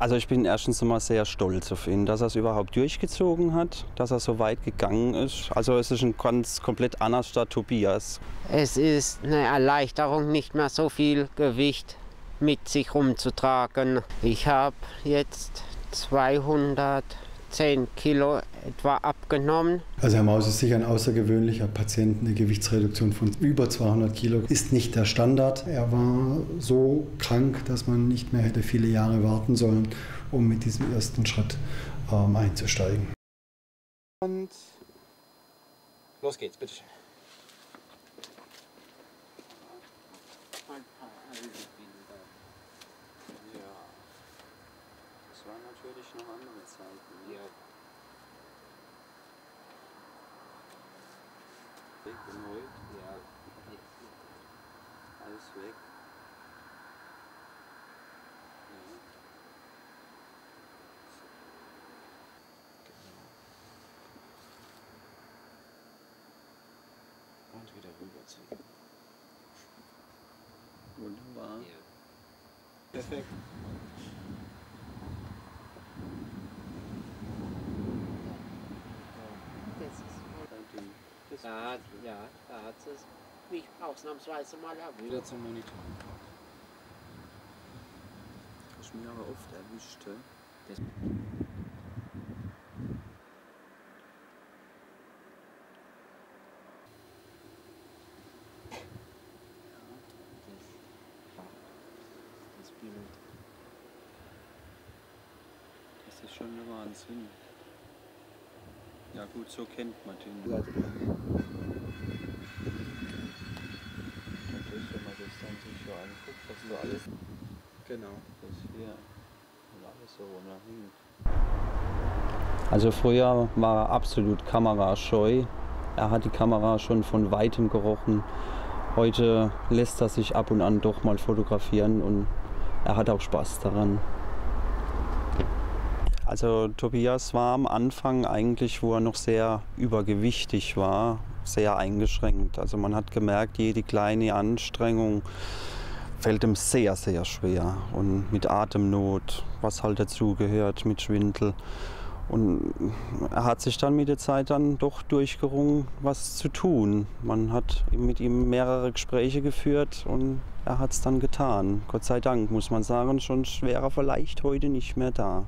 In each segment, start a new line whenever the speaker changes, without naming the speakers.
Also ich bin erstens mal sehr stolz auf ihn, dass er es überhaupt durchgezogen hat, dass er so weit gegangen ist. Also es ist ein ganz komplett anderer Stadt Tobias.
Es ist eine Erleichterung, nicht mehr so viel Gewicht mit sich rumzutragen. Ich habe jetzt 210 Kilo etwa abgenommen.
Also Herr Maus ist sicher ein außergewöhnlicher Patient. Eine Gewichtsreduktion von über 200 Kilo ist nicht der Standard. Er war so krank, dass man nicht mehr hätte viele Jahre warten sollen, um mit diesem ersten Schritt ähm, einzusteigen.
Und los geht's, bitteschön.
Ja, das waren natürlich noch andere Zeiten.
Ja.
Weg und heute,
Ja.
alles weg.
Und wieder rüberziehen.
Wunderbar.
Ja.
Perfekt.
Da, ja, da hat es mich ausnahmsweise mal erwischt.
Wieder zum Monitor.
Hast mich aber oft erwischt.
Das
Das Bild.
Das ist schon der Wahnsinn. Ja gut, so kennt man den.
Ja.
Das ist, wenn man das dann sich so anguckt, was da alles
Genau.
das hier und alles so runterhing. Also früher war er absolut kamerascheu. Er hat die Kamera schon von weitem gerochen. Heute lässt er sich ab und an doch mal fotografieren und er hat auch Spaß daran. Also Tobias war am Anfang eigentlich, wo er noch sehr übergewichtig war, sehr eingeschränkt. Also man hat gemerkt, jede kleine Anstrengung fällt ihm sehr, sehr schwer. Und mit Atemnot, was halt dazugehört, mit Schwindel. Und er hat sich dann mit der Zeit dann doch durchgerungen, was zu tun. Man hat mit ihm mehrere Gespräche geführt und er hat es dann getan. Gott sei Dank, muss man sagen, schon wäre er vielleicht heute nicht mehr da.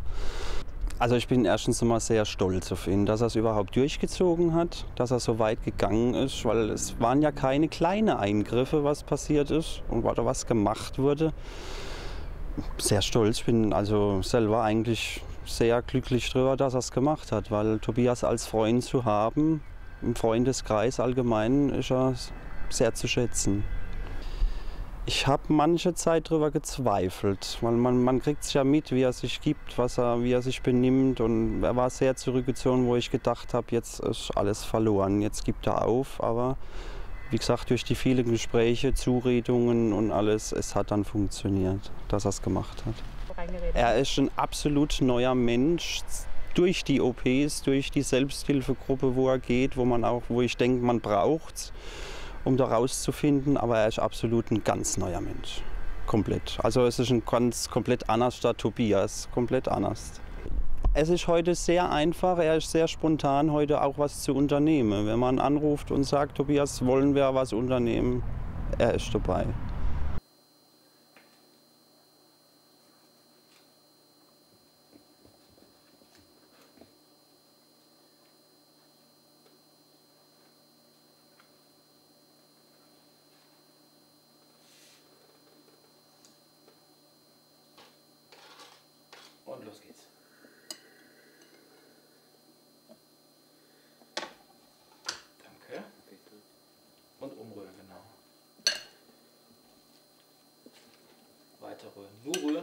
Also ich bin erstens mal sehr stolz auf ihn, dass er es überhaupt durchgezogen hat, dass er so weit gegangen ist, weil es waren ja keine kleinen Eingriffe, was passiert ist und was gemacht wurde. Sehr stolz, ich bin also selber eigentlich sehr glücklich darüber, dass er es gemacht hat, weil Tobias als Freund zu haben, im Freundeskreis allgemein, ist er sehr zu schätzen. Ich habe manche Zeit darüber gezweifelt, weil man, man kriegt es ja mit, wie er sich gibt, was er, wie er sich benimmt. Und er war sehr zurückgezogen, wo ich gedacht habe, jetzt ist alles verloren, jetzt gibt er auf. Aber wie gesagt, durch die vielen Gespräche, Zuredungen und alles, es hat dann funktioniert, dass er es gemacht hat. Er ist ein absolut neuer Mensch. Durch die OPs, durch die Selbsthilfegruppe, wo er geht, wo man auch, wo ich denke, man braucht um da rauszufinden, aber er ist absolut ein ganz neuer Mensch. Komplett. Also es ist ein ganz komplett anders statt Tobias. Komplett anders. Es ist heute sehr einfach, er ist sehr spontan, heute auch was zu unternehmen. Wenn man anruft und sagt, Tobias, wollen wir was unternehmen, er ist dabei.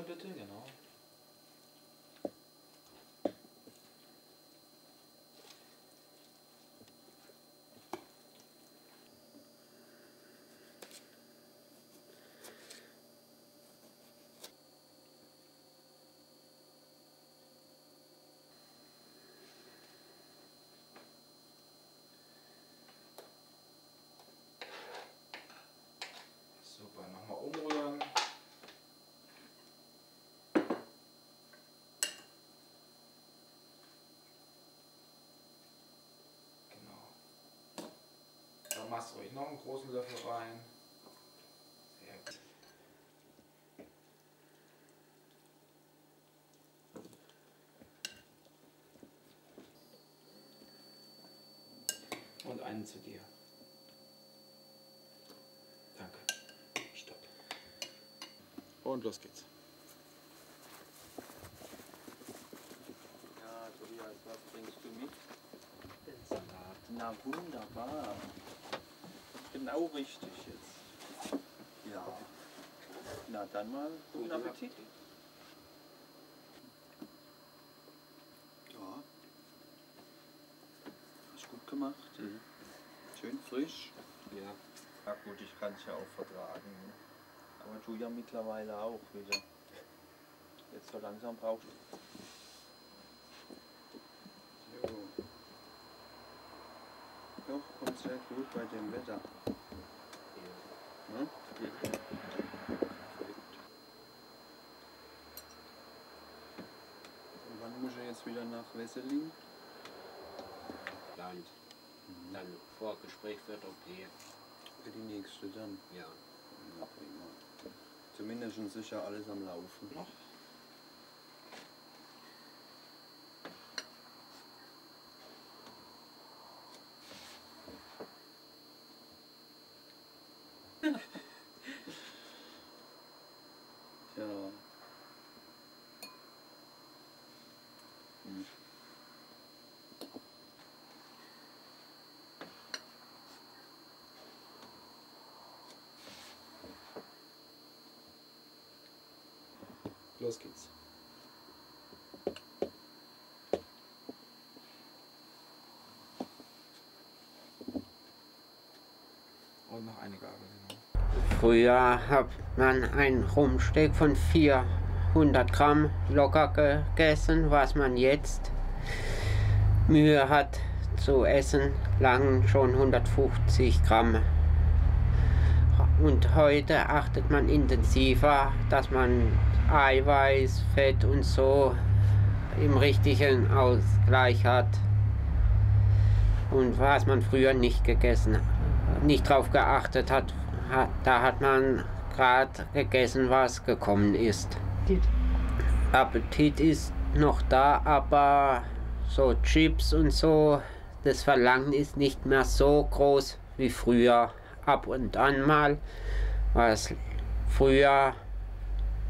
Bitte, genau. Machst ruhig noch einen großen Löffel rein. Sehr gut. Und einen zu dir. Danke. Stopp. Und los geht's.
Ja, Tobias, was bringst du mit?
Den Salat.
Na wunderbar.
Genau richtig jetzt.
Ja. Na dann mal guten Appetit. Ja. Hast gut gemacht. Schön frisch.
Ja.
Ja gut, ich kann es ja auch vertragen. ne? Aber du ja mittlerweile auch wieder. Jetzt so langsam brauchst du. Doch, kommt sehr gut bei dem Wetter. Ne? Und wann muss er jetzt wieder nach Wesseling?
Land. Dann Vorgespräch wird okay.
Für die nächste dann.
Ja.
Ja, prima. Zumindest schon sicher alles am Laufen.
Noch? Los geht's. Und noch eine Gabel, genau.
Früher hat man ein Rumsteak von 400 Gramm locker gegessen, was man jetzt Mühe hat zu essen, lang schon 150 Gramm. Und heute achtet man intensiver, dass man Eiweiß, Fett und so im richtigen Ausgleich hat. Und was man früher nicht gegessen, nicht drauf geachtet hat, hat da hat man gerade gegessen, was gekommen ist. Appetit ist noch da, aber so Chips und so, das Verlangen ist nicht mehr so groß wie früher. Ab und an mal, was früher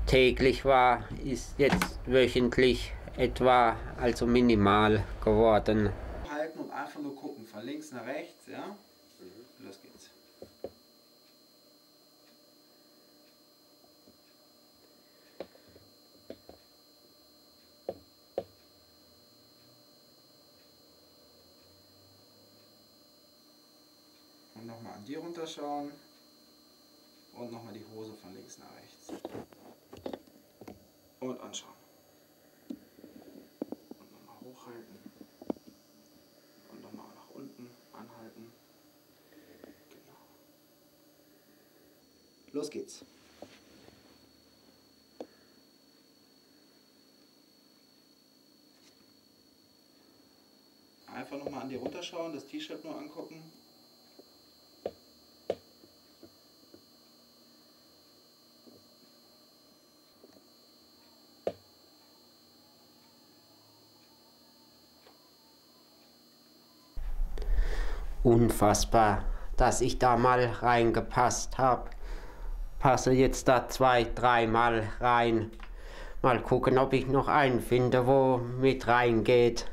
täglich war, ist jetzt wöchentlich etwa, also minimal geworden.
Halten und einfach nur gucken, von links nach rechts, ja? Los geht's. Dir runterschauen. Und nochmal die Hose von links nach rechts. Und anschauen. Und nochmal hochhalten. Und nochmal nach unten anhalten. Genau. Los geht's. Einfach nochmal an dir runterschauen, das T-Shirt nur angucken.
Unfassbar, dass ich da mal reingepasst habe. Passe jetzt da zwei, dreimal rein. Mal gucken, ob ich noch einen finde, wo mit reingeht.